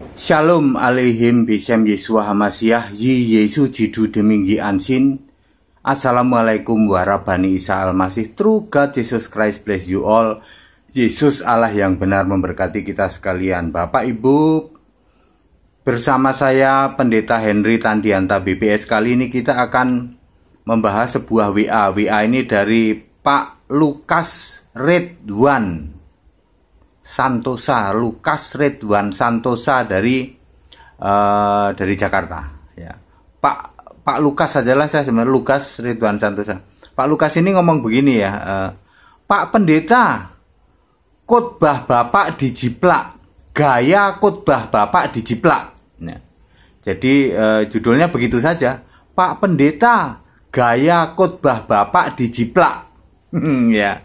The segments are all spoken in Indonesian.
Shalom aleihim bisem Yesua Hamasiah Yi Yesu jidu deming yi ansin. Assalamualaikum warabani Isa Al-Masih True God Jesus Christ bless you all. Yesus Allah yang benar memberkati kita sekalian. Bapak Ibu Bersama saya Pendeta Henry Tandianta BPS Kali ini kita akan membahas sebuah WA WA ini dari Pak Lukas Redwan Santosa Lukas Redwan Santosa dari uh, dari Jakarta. Ya. Pak Pak Lukas sajalah saya sebenarnya Lukas Redwan Santosa. Pak Lukas ini ngomong begini ya uh, Pak Pendeta khotbah Bapak dijiplak gaya khotbah Bapak dijiplak. Ya. jadi uh, judulnya begitu saja Pak Pendeta gaya khotbah Bapak dijiplak. Ya.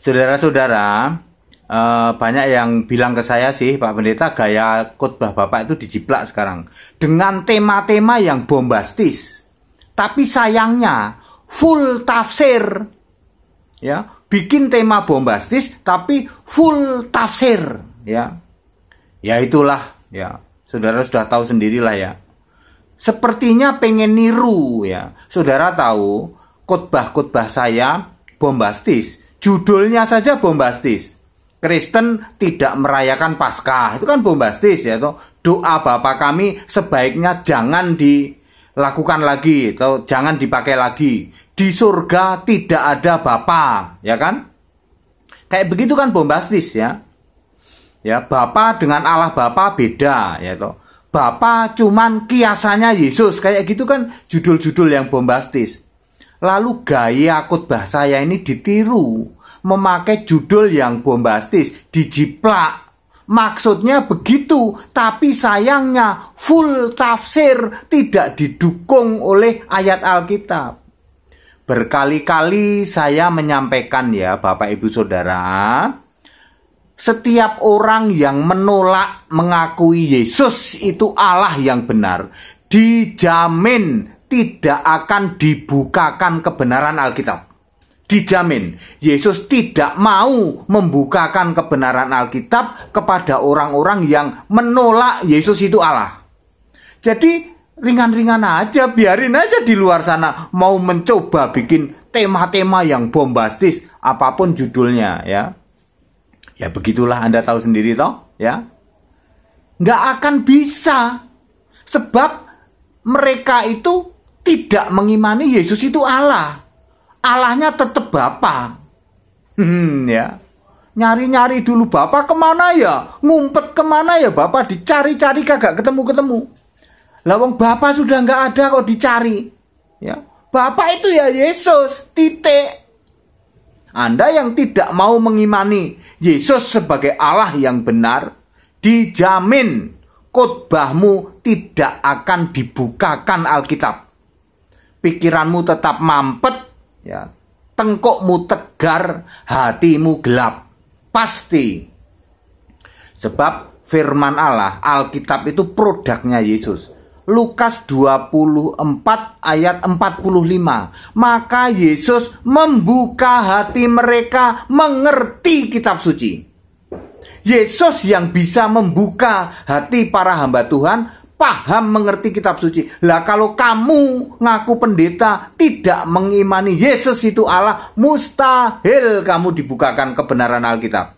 Saudara-saudara, uh, banyak yang bilang ke saya sih Pak Pendeta gaya khotbah Bapak itu dijiplak sekarang dengan tema-tema yang bombastis. Tapi sayangnya full tafsir. Ya, bikin tema bombastis tapi full tafsir, ya. Ya itulah, ya. Saudara sudah tahu sendirilah ya. Sepertinya pengen niru ya. Saudara tahu khotbah-khotbah saya bombastis. Judulnya saja bombastis Kristen tidak merayakan Paskah. Itu kan bombastis ya toh. Doa Bapa kami sebaiknya jangan dilakukan lagi atau jangan dipakai lagi. Di surga tidak ada Bapa, ya kan? Kayak begitu kan bombastis ya. Ya, Bapa dengan Allah Bapa beda ya toh. Bapa cuman kiasannya Yesus kayak gitu kan judul-judul yang bombastis. Lalu gaya khotbah saya ini ditiru memakai judul yang bombastis, dijiplak. Maksudnya begitu, tapi sayangnya full tafsir tidak didukung oleh ayat Alkitab. Berkali-kali saya menyampaikan ya Bapak Ibu Saudara, setiap orang yang menolak mengakui Yesus itu Allah yang benar, dijamin tidak akan dibukakan kebenaran Alkitab dijamin Yesus tidak mau membukakan kebenaran Alkitab kepada orang-orang yang menolak Yesus itu Allah. Jadi ringan-ringan aja, biarin aja di luar sana mau mencoba bikin tema-tema yang bombastis apa pun judulnya ya. Ya begitulah Anda tahu sendiri toh, ya. Nggak akan bisa sebab mereka itu tidak mengimani Yesus itu Allah. Allahnya tetap Bapak. Hmm, ya. Nyari-nyari dulu Bapak ke mana ya? Ngumpet ke mana ya Bapak? Dicari-cari kagak ketemu-ketemu. Lawang Bapak sudah nggak ada kok dicari. Ya. Bapak itu ya Yesus, titik. Anda yang tidak mau mengimani Yesus sebagai Allah yang benar, dijamin khotbahmu tidak akan dibukakan Alkitab. Pikiranmu tetap mampet ya. Tengkukmu tegar hatimu gelap. Pasti. Sebab firman Allah Alkitab itu produknya Yesus. Lukas 24 ayat 45 Maka Yesus membuka hati mereka mengerti kitab suci. Yesus yang bisa membuka hati para hamba Tuhan paham mengerti kitab suci. Lah kalau kamu ngaku pendeta tidak mengimani Yesus itu Allah, mustahil kamu dibukakan kebenaran Alkitab.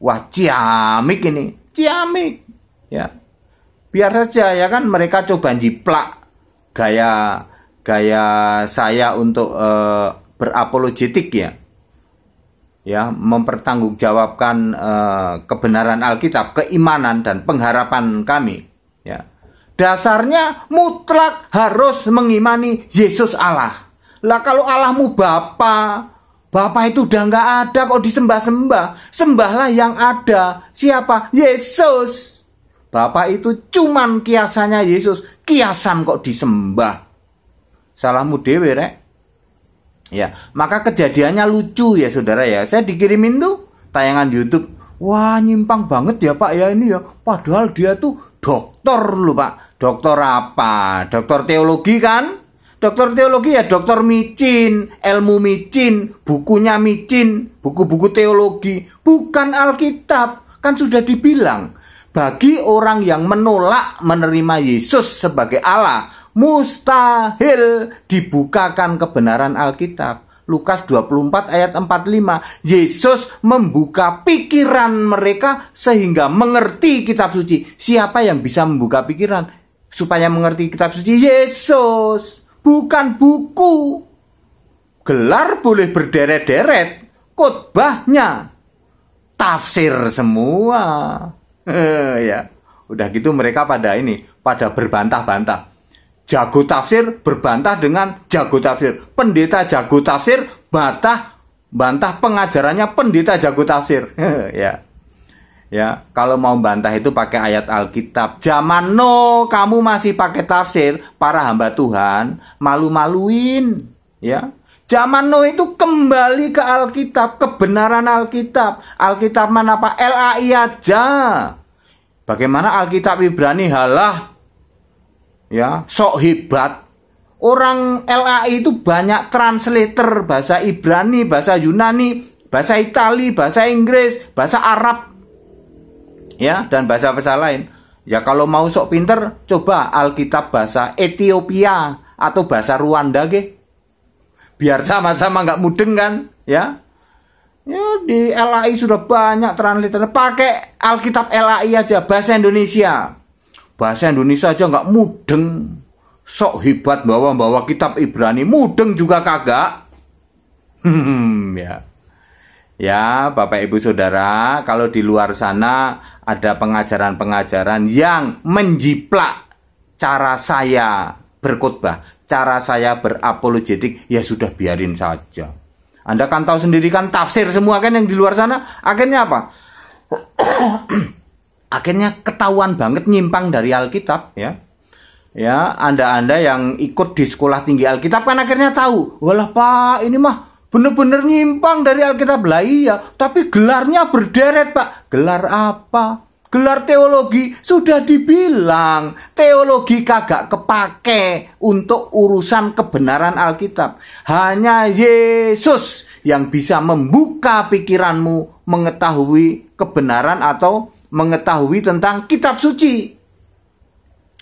Wah, ciamik ini, ciamik. Ya. Biar saja ya kan mereka coba jiplak gaya gaya saya untuk uh, berapologetik ya. Ya, mempertanggungjawabkan uh, kebenaran Alkitab, keimanan dan pengharapan kami, ya dasarnya mutlak harus mengimani Yesus Allah. Lah kalau Allahmu Bapa, Bapa itu udah nggak ada kok disembah-sembah. Sembahlah yang ada. Siapa? Yesus. Bapa itu cuman kiasannya Yesus. Kiasan kok disembah. Salahmu dewe rek. Ya, maka kejadiannya lucu ya saudara ya. Saya dikirimin tuh tayangan YouTube. Wah nyimpang banget ya pak ya ini ya. Padahal dia tuh dokter loh pak Dokter apa? Dokter teologi kan? Dokter teologi ya dokter micin, ilmu micin, bukunya micin, buku-buku teologi, bukan Alkitab. Kan sudah dibilang Bagi orang yang menolak menerima Yesus sebagai Allah, mustahil dibukakan kebenaran Alkitab. Lukas 24 ayat 45 Yesus membuka pikiran mereka sehingga mengerti kitab suci Siapa yang bisa membuka pikiran supaya mengerti kitab suci? Yesus Bukan buku Gelar boleh berderet-deret Khotbahnya Tafsir semua Ya Udah gitu mereka pada ini Pada berbantah-bantah jago tafsir berbantah dengan jago tafsir. Pendeta jago tafsir bantah bantah pengajarannya pendeta jago tafsir. ya. Ya, kalau mau bantah itu pakai ayat Alkitab. Zaman no kamu masih pakai tafsir, para hamba Tuhan malu-maluin, ya. Zaman no itu kembali ke Alkitab, kebenaran Alkitab. Alkitab mana Pak? LAI aja. Bagaimana Alkitab Ibrani halah ya sok hebat orang LAI itu banyak translator bahasa Ibrani bahasa Yunani bahasa Itali bahasa Inggris bahasa Arab ya dan bahasa-bahasa lain. Ya kalau mau sok pinter coba Alkitab bahasa Ethiopia atau bahasa Rwanda ge biar sama-sama nggak mudeng kan ya. Ya di LAI sudah banyak translator. Pakai Alkitab LAI aja bahasa Indonesia. Bahasa Indonesia aja nggak mudeng. Sok hebat bawa-bawa kitab Ibrani. Mudeng juga kagak. Hmm, ya. Ya Bapak Ibu Saudara kalau di luar sana ada pengajaran-pengajaran yang menjiplak cara saya berkhotbah cara saya berapologetik ya sudah biarin saja. Anda kan tahu sendiri kan tafsir semua kan yang di luar sana. Akhirnya apa? Akhirnya ketahuan banget nyimpang dari Alkitab ya. Ya, Anda-anda yang ikut di sekolah tinggi Alkitab kan akhirnya tahu, walah Pak, ini mah bener-bener nyimpang dari Alkitab lah iya, tapi gelarnya berderet Pak. Gelar apa? Gelar teologi sudah dibilang teologi kagak kepake untuk urusan kebenaran Alkitab. Hanya Yesus yang bisa membuka pikiranmu mengetahui kebenaran atau mengetahui tentang kitab suci.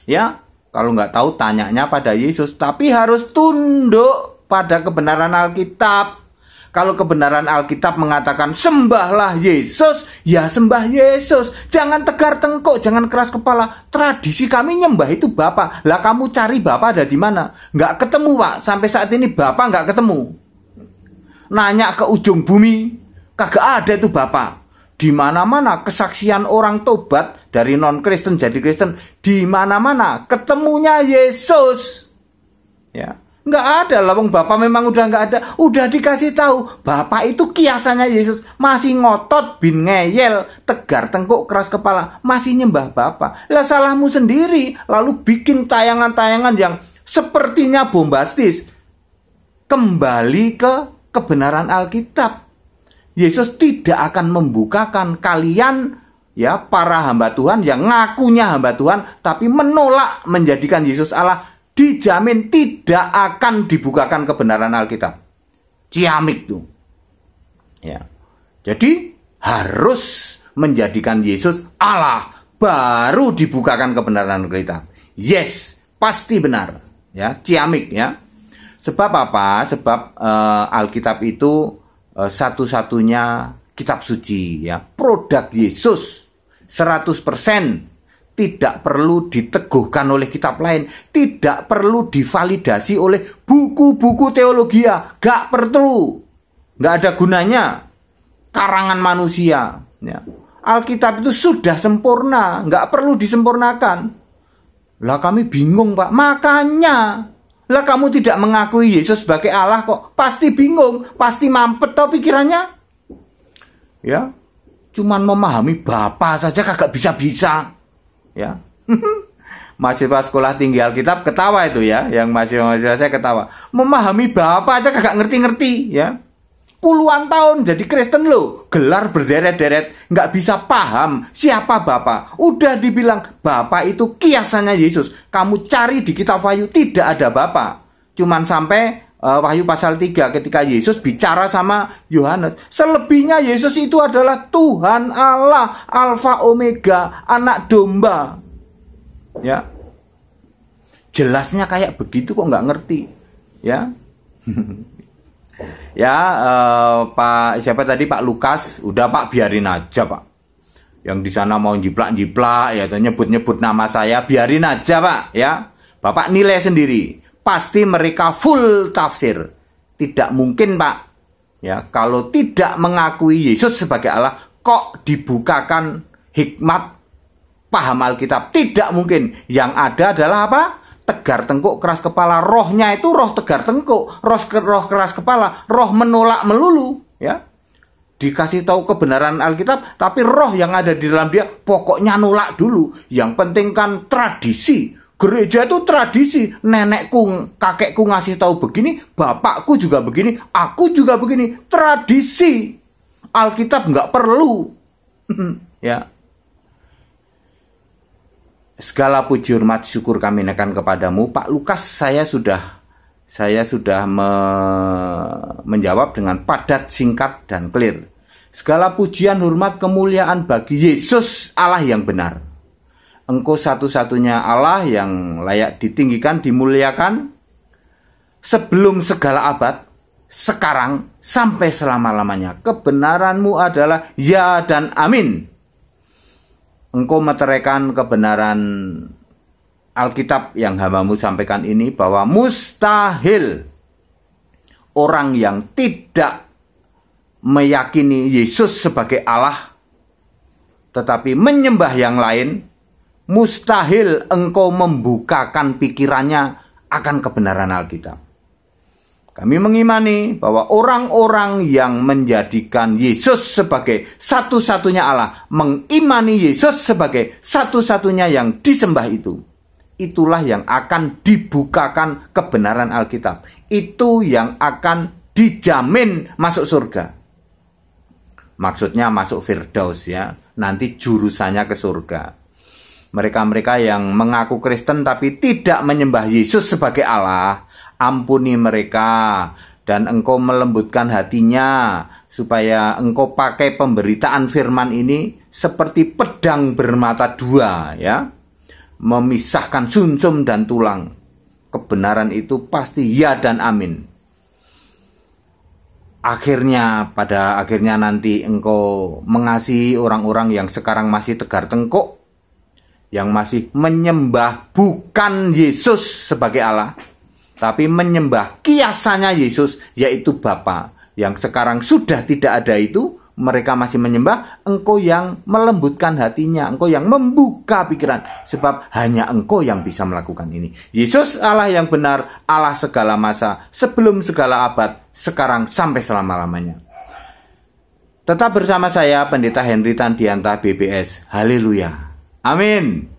Ya, kalau nggak tahu tanyanya pada Yesus, tapi harus tunduk pada kebenaran Alkitab. Kalau kebenaran Alkitab mengatakan sembahlah Yesus, ya sembah Yesus. Jangan tegar tengkuk, jangan keras kepala. Tradisi kami nyembah itu Bapak. Lah kamu cari Bapak ada di mana? Nggak ketemu Pak. Sampai saat ini Bapak nggak ketemu. Nanya ke ujung bumi, kagak ada itu Bapak di mana-mana kesaksian orang tobat dari non Kristen jadi Kristen di mana-mana ketemunya Yesus ya nggak ada lah wong bapak memang udah nggak ada. Udah dikasih tahu bapak itu kiasannya Yesus. Masih ngotot bin ngeyel tegar tengkuk keras kepala. Masih nyembah bapak. Lah salahmu sendiri. Lalu bikin tayangan-tayangan yang sepertinya bombastis. Kembali ke kebenaran Alkitab. Yesus tidak akan membukakan kalian ya para hamba Tuhan yang ngakunya hamba Tuhan tapi menolak menjadikan Yesus Allah dijamin tidak akan dibukakan kebenaran Alkitab. Ciamik tuh. Ya. Jadi harus menjadikan Yesus Allah baru dibukakan kebenaran Alkitab. Yes, pasti benar. Ya, ciamik ya. Sebab apa? Sebab uh, Alkitab itu uh, satu-satunya kitab suci ya produk Yesus 100% tidak perlu diteguhkan oleh kitab lain tidak perlu divalidasi oleh buku-buku teologi ya gak perlu gak ada gunanya karangan manusia ya. Alkitab itu sudah sempurna gak perlu disempurnakan lah kami bingung pak makanya lah kamu tidak mengakui Yesus sebagai Allah kok. Pasti bingung, pasti mampet tau pikirannya. Ya. Cuman memahami Bapak saja kagak bisa-bisa. Ya. mahasiswa sekolah tinggi Alkitab ketawa itu ya, yang masih mahasiswa saya ketawa. Memahami Bapak aja kagak ngerti-ngerti, ya puluhan tahun jadi Kristen lo gelar berderet-deret nggak bisa paham siapa Bapak udah dibilang Bapak itu kiasannya Yesus kamu cari di kitab Wahyu tidak ada Bapak cuman sampai uh, Wahyu pasal 3 ketika Yesus bicara sama Yohanes. Selebihnya Yesus itu adalah Tuhan Allah, Alfa Omega, anak domba. Ya. Jelasnya kayak begitu kok nggak ngerti. Ya. ya uh, Pak siapa tadi Pak Lukas, udah Pak biarin aja Pak. Yang di sana mau jiplak-jiplak ya nyebut-nyebut nama saya, biarin aja Pak ya. Bapak nilai sendiri pasti mereka full tafsir. Tidak mungkin, Pak. Ya, kalau tidak mengakui Yesus sebagai Allah, kok dibukakan hikmat paham Alkitab? Tidak mungkin. Yang ada adalah apa? Tegar tengkuk, keras kepala. Rohnya itu roh tegar tengkuk, roh, roh keras kepala, roh menolak melulu, ya. Dikasih tahu kebenaran Alkitab, tapi roh yang ada di dalam dia pokoknya nolak dulu. Yang penting kan tradisi, Gereja itu tradisi. Nenekku, kakekku ngasih tahu begini, bapakku juga begini, aku juga begini. Tradisi. Alkitab nggak perlu. ya. Segala puji hormat syukur kami naikkan kepadamu, Pak Lukas. Saya sudah saya sudah me menjawab dengan padat, singkat, dan clear. Segala pujian, hormat, kemuliaan bagi Yesus Allah yang benar Engkau satu-satunya Allah yang layak ditinggikan, dimuliakan sebelum segala abad, sekarang sampai selama-lamanya. Kebenaranmu adalah ya dan amin. Engkau meteraikan kebenaran Alkitab yang hambamu sampaikan ini bahwa mustahil orang yang tidak meyakini Yesus sebagai Allah tetapi menyembah yang lain mustahil engkau membukakan pikirannya akan kebenaran Alkitab. Kami mengimani bahwa orang-orang yang menjadikan Yesus sebagai satu-satunya Allah, mengimani Yesus sebagai satu-satunya yang disembah itu, itulah yang akan dibukakan kebenaran Alkitab. Itu yang akan dijamin masuk surga. Maksudnya masuk Firdaus ya, nanti jurusannya ke surga mereka-mereka yang mengaku Kristen tapi tidak menyembah Yesus sebagai Allah, ampuni mereka dan engkau melembutkan hatinya supaya engkau pakai pemberitaan firman ini seperti pedang bermata dua ya. Memisahkan sumsum dan tulang. Kebenaran itu pasti ya dan amin. Akhirnya pada akhirnya nanti engkau mengasihi orang-orang yang sekarang masih tegar tengkuk yang masih menyembah bukan Yesus sebagai Allah, tapi menyembah kiasannya Yesus, yaitu Bapa. Yang sekarang sudah tidak ada itu, mereka masih menyembah engkau yang melembutkan hatinya, engkau yang membuka pikiran, sebab hanya engkau yang bisa melakukan ini. Yesus Allah yang benar, Allah segala masa, sebelum segala abad, sekarang sampai selama-lamanya. Tetap bersama saya, Pendeta Henry Tandianta BBS. Haleluya. Amin.